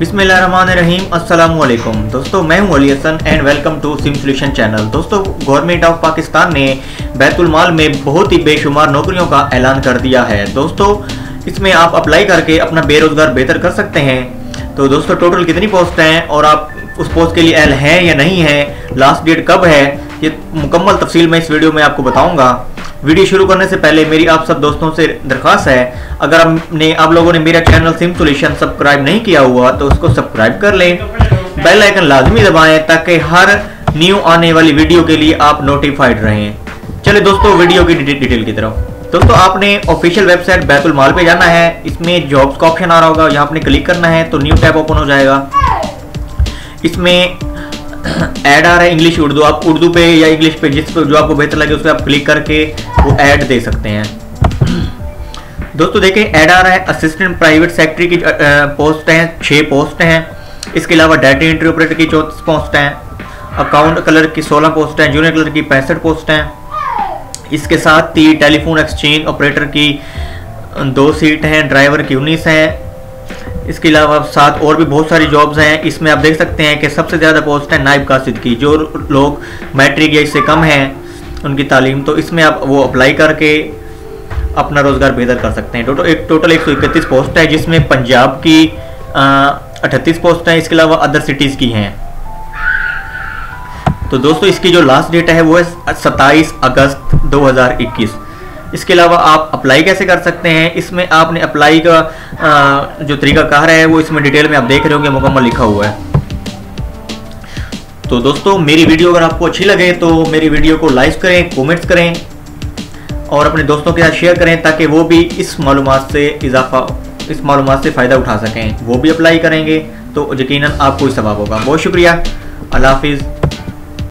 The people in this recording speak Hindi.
बिस्मिल्लाहिर्रहमानिर्रहीम। अस्सलाम वालेकुम दोस्तों, मैं हूँ Ali Hasan and welcome to SIM solution channel दोस्तों गवर्नमेंट ऑफ़ पाकिस्तान ने बैतुल माल में बहुत ही बेशुमार नौकरियों का ऐलान कर दिया है। दोस्तों, इसमें आप अप्लाई करके अपना बेरोज़गार बेहतर कर सकते हैं। तो दोस्तों टोटल कितनी पोस्ट हैं और आप उस पोस्ट के लिए एल हैं या नहीं है? लास्ट डेट कब है? ये मुकम्मल तफसील मैं इस वीडियो में आपको बताऊँगा। वीडियो शुरू करने से पहले मेरी आप सब दोस्तों से दरख्वास्त है, अगर हमने, आप लोगों ने मेरा चैनल सिम सोल्यूशन सब्सक्राइब नहीं किया हुआ तो उसको सब्सक्राइब कर लें। बेल आइकन लाजमी दबाएँ ताकि हर न्यू आने वाली वीडियो के लिए आप नोटिफाइड रहें। चले दोस्तों, वीडियो की डिटेल की तरफ़। दोस्तों, आपने ऑफिशियल वेबसाइट बैतुल माल पे जाना है, इसमें जॉब्स का ऑप्शन आ रहा होगा, यहाँ आपने क्लिक करना है तो न्यू टैब ओपन हो जाएगा। इसमें ऐड आ रहा है इंग्लिश उर्दू। आप उर्दू पे या इंग्लिश पे जिस पे जो आपको बेहतर लगे, उस पर आप क्लिक करके वो ऐड दे सकते हैं। दोस्तों देखें ऐड आ रहा है असिस्टेंट प्राइवेट सेक्रेटरी की पोस्ट हैं छः पोस्ट हैं। इसके अलावा डाटा एंट्री ऑपरेटर की चौंतीस पोस्ट हैं। अकाउंट कलर की सोलह पोस्ट हैं जूनियर कलर की पैंसठ पोस्ट हैं। इसके साथ ही टेलीफोन एक्सचेंज ऑपरेटर की दो सीट हैं ड्राइवर की उन्नीस हैं। इसके अलावा साथ और भी बहुत सारी जॉब्स हैं। इसमें आप देख सकते हैं कि सबसे ज़्यादा पोस्ट है नाइब कासिद की, जो लोग मैट्रिक या इससे कम हैं उनकी तालीम तो इसमें आप वो अप्लाई करके अपना रोज़गार बेहतर कर सकते हैं। टोटल एक टोटल एक सौ इकतीस पोस्ट है, जिसमें पंजाब की अठतीस पोस्ट हैं। इसके अलावा अदर सिटीज़ की हैं। तो दोस्तों, इसकी जो लास्ट डेट है, वो है सत्ताईस अगस्त 2021 इसके अलावा आप अप्लाई कैसे कर सकते हैं? इसमें आपने अप्लाई का जो तरीका कार है, वो इसमें डिटेल में आप देख रहे होंगे, मुकम्मल लिखा हुआ है। तो दोस्तों, मेरी वीडियो अगर आपको अच्छी लगे तो मेरी वीडियो को लाइक करें कमेंट्स करें, और अपने दोस्तों के साथ शेयर करें, ताकि वो भी इस मालूम से इजाफा, इस मालूम से फ़ायदा उठा सकें। वो भी अप्लाई करेंगे तो यकीन आपको ही सवाब होगा। बहुत शुक्रिया। अल्लाह हाफिज़।